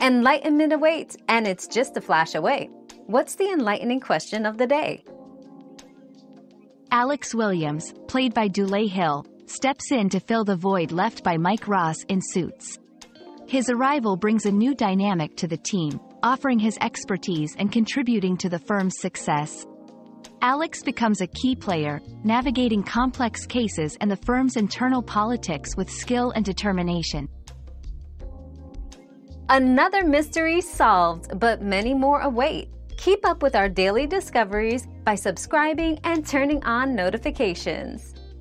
Enlightenment awaits, and it's just a flash away. What's the enlightening question of the day? Alex Williams, played by Dulé Hill, steps in to fill the void left by Mike Ross in Suits. His arrival brings a new dynamic to the team, offering his expertise and contributing to the firm's success. Alex becomes a key player, navigating complex cases and the firm's internal politics with skill and determination. Another mystery solved, but many more await. Keep up with our daily discoveries by subscribing and turning on notifications.